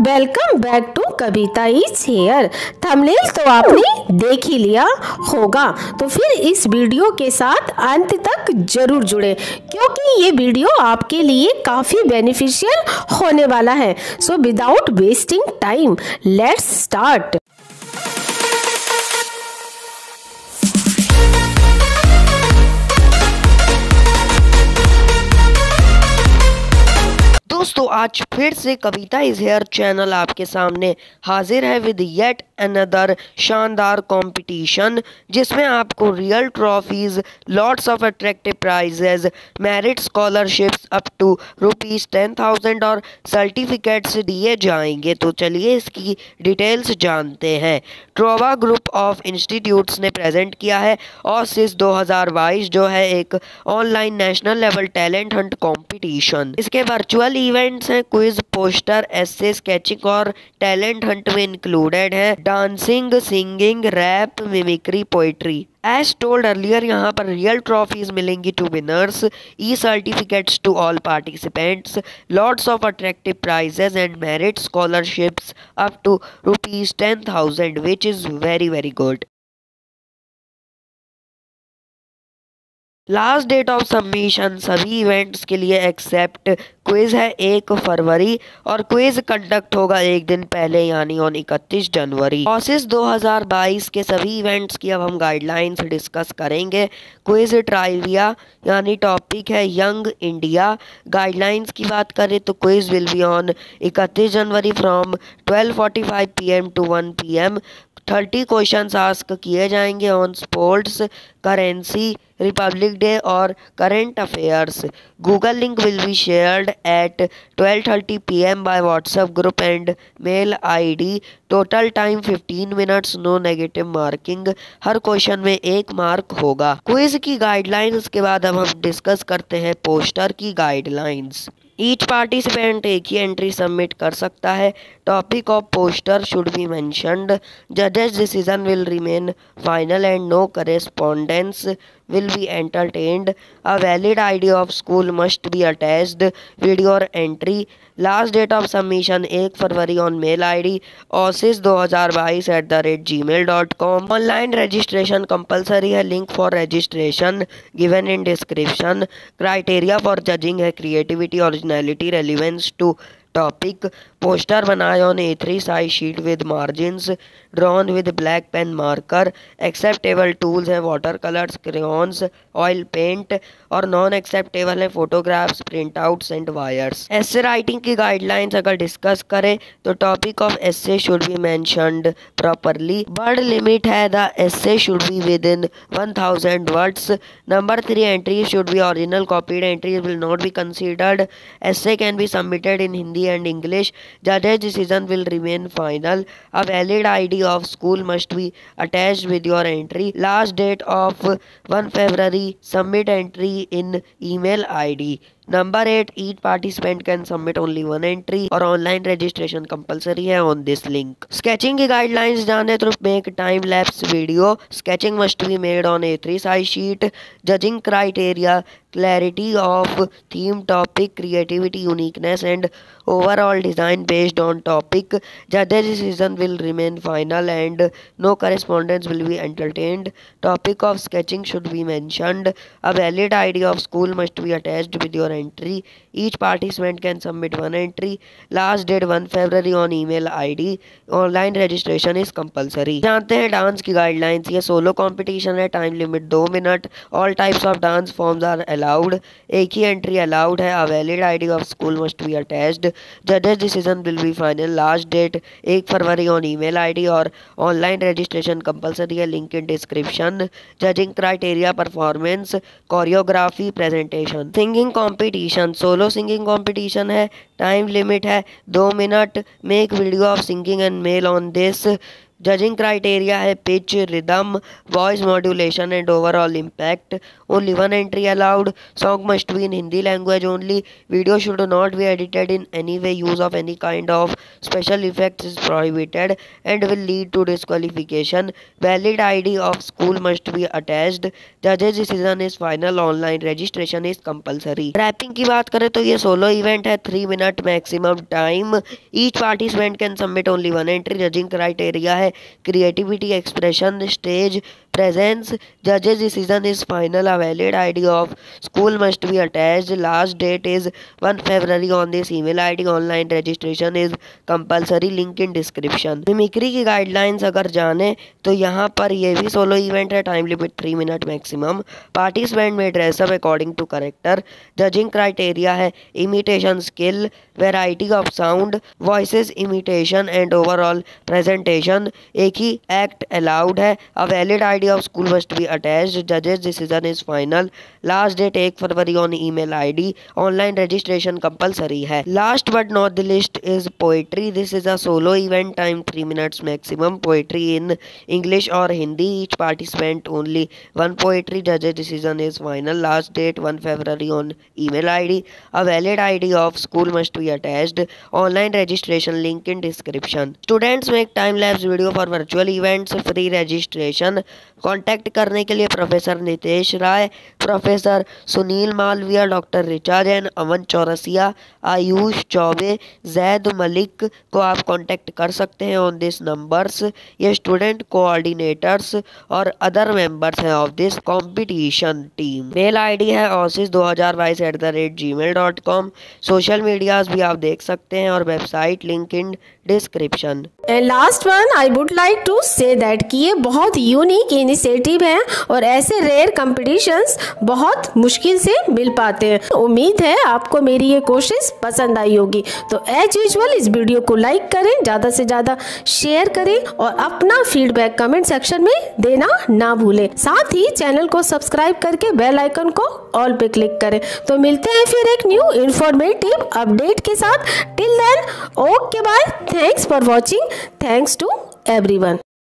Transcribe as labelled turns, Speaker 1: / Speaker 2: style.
Speaker 1: Welcome back to Kavita is here thumbnail तो आपने देख ही लिया होगा। तो फिर इस वीडियो के साथ अंत तक ज़रूर जुड़े, क्योंकि ये वीडियो आपके लिए काफ़ी बेनिफिशियल होने वाला है। So without wasting time let's start
Speaker 2: दोस्तों, आज फिर से कविता इज़ हेयर चैनल आपके सामने हाजिर है विद येट अनदर शानदार कंपटीशन जिसमें आपको real trophies lots of attractive prizes merit scholarships up to rupees ten thousand और सर्टिफिकेट्स दिए जाएँगे। तो चलिए इसकी डिटेल्स जानते हैं। ट्रोवा ग्रुप ऑफ़ इंस्टीट्यूट्स ने प्रेजेंट किया है। ऑसिस 2022 जो है एक online national level talent hunt competition इसके वर्चुअल इवेंट्स हैं, क्विज, पोस्टर एसे स्केचिंग और टैलेंट हंट में इंक्लूडेड है। Dancing singing rap mimicry poetry as told earlier यहाँ पर रियल ट्रॉफीज मिलेंगी to winners e certificates to all participants lots of attractive prizes and merit scholarships up to rupees ten thousand which is very very good last date of submission सभी events के लिए except quiz है एक फरवरी और quiz conduct होगा एक दिन पहले, यानी ऑन इकतीस जनवरी। ऑसिस 2022 के सभी इवेंट्स की अब हम गाइडलाइंस डिस्कस करेंगे। क्विज़ ट्राइविया यानी टॉपिक है यंग इंडिया गाइडलाइंस की बात करें तो क्विज़ विल बी ऑन इकतीस जनवरी from 12:45 PM to 1 PM thirty question ask किए जाएँगे on sports currency republic day और current affairs Google link will be shared at 12:30 PM by WhatsApp group and mail ID total time 15 minutes no negative marking her question में एक mark होगा। Quiz की guidelines के बाद अब हम discuss करते हैं पोस्टर की गाइडलाइंस ईच पार्टिसिपेंट एक ही एंट्री सबमिट कर सकता है। Topic of poster should be mentioned जजेस decision will remain final and no correspondence will be entertained. A valid ID of school must be attached. Video or entry. Last date of submission एक फरवरी on mail I D Oasis दो हज़ार बाईस at the rate gmail dot com online registration compulsory है. Link for registration given in description criteria for judging है. Creativity originality relevance to topic poster बनाए on A three size sheet with margin drawn with black pen marker acceptable tools हैं water colours crayons oil paint और non acceptable है photographs print outs and wires essay writing की guidelines अगर discuss करें तो topic of essay should be mentioned properly word limit है the essay should be within one thousand words number three entry should be original copied entry will not be considered essay can be submitted in Hindi and English. Judge's decision will remain final. A valid ID of school must be attached with your entry. Last date of 1 February. Submit entry in email ID. Number eight each participant can submit only one entry और online registration compulsory है on this link sketching की guidelines जाने तो make time lapse video sketching must be made on A three size sheet judging criteria clarity of theme topic creativity uniqueness and overall design based on topic judge's decision will remain final and no correspondence will be entertained topic of sketching should be mentioned a valid id of school must be attached with your entry. Each participant can submit one entry. Last date 1 february, on email id online registration is compulsory जानते हैं dance की guidelines ये solo competition है. Time limit दो minute all types of dance forms are allowed एक ही entry allowed है. A valid ID of school must be attached जजेस decision will be final last date एक फरवरी ऑन ईमेल आईडी और online registration compulsory है. Link in description judging criteria performance choreography presentation singing competition solo singing competition है time limit है। दो minute make video of singing and mail on this judging criteria है pitch rhythm voice modulation and overall impact only one entry allowed song must be in Hindi language only video should not be edited in any way use of any kind of special effect is prohibited and will lead to disqualification valid I D of school must be attached जजेज decision is final online registration is compulsory rapping की बात करें तो ये solo event है three minute maximum time each participant can submit only one entry judging criteria है creativity expression stage presence judges decision is final a valid id of school must be attached last date is 1 february on this email id online registration is compulsory link in description mimicry की guidelines अगर जाने तो यहाँ पर ये भी solo event है time limit three minute maximum participant में dress up according to character judging criteria है imitation skill variety of sound voice imitation and overall presentation एक ही एक्ट अलाउड है a valid ID of school must be attach जजेस decision is final last date एक फरवरी on email ID online registration compulsory है. Last but not the list is poetry this is a solo event time three minutes maximum poetry in English और Hindi each participant only one poetry जजेस decision is final last date one February on email ID a valid ID of school must be attached online registration link in description students make time lapse video for virtual events free registration contact करने के लिए professor Nitesh Rai professor Sunil Malviya doctor Richa Jain Aman Chaurasia Ayush Chaubey Zaid Malik को आप contact कर सकते हैं on this numbers ये student coordinators और अदर मेंबर्स हैं of this competition team mail ID है ऑसिस दो हज़ार बाईस at the rate gmail dot com social medias भी आप देख सकते हैं और website link in description
Speaker 1: last one I would like to say that कि ये बहुत यूनिक इनिशिएटिव है और ऐसे रेयर कंपटीशंस बहुत मुश्किल से मिल पाते हैं। उम्मीद है आपको मेरी ये कोशिश पसंद आई होगी। तो एज यूजल इस वीडियो को लाइक करें, ज़्यादा से ज़्यादा शेयर करें और अपना फीडबैक कमेंट सेक्शन में देना ना भूलें। साथ ही चैनल को सब्सक्राइब करके बेल आइकन को ऑल पे क्लिक करें। तो मिलते हैं फिर एक न्यू इन्फॉर्मेटिव अपडेट के साथ। Till then okay bye thanks for watching thanks to everyone.